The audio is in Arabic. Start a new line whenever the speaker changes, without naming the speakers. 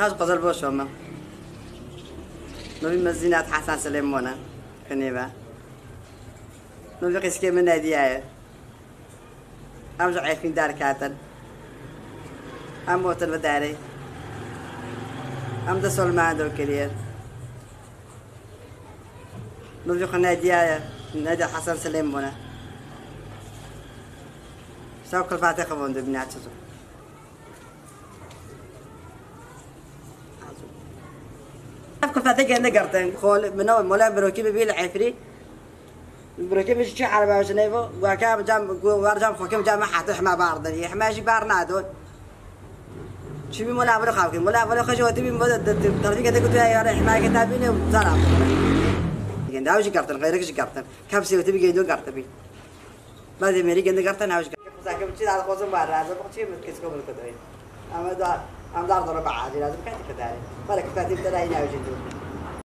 هاش قزل بوش وما نبي مزينات حسن سليمونا كنيبا نبي قسكي من نادية أم جعي في دار كاتن. أم موتن بداري. أم ده سلمان دو كرير نبي خنا نادية نادي حسن سليمونا سو كل فاتحة بوندو بنات شو كل فاتحة عندنا قرطن خول منو مولا بروكي بيبيل عفري. بروكي مش شي على باش نيفو وكام جام وارجام خوكم جام حتى حما باردن يحماشي بارنا دول شو بي مولا برو خاوكي؟ مولا برو خشوا تبي مولا ترفيق هذا قلت يا رح ما كتابيني وزرع. يعني داوش قرطن غيرك شي قرطن كبسي وتبي جيدو قرطبي بعد ميري جند قرطن هاوش ساكن بتشي على قوسم بار. هذا بقشي متكسكو بالكدري أما دا دار ضرب عادي لازم كاتي كداري بالك كاتي بدراي ناوي جندو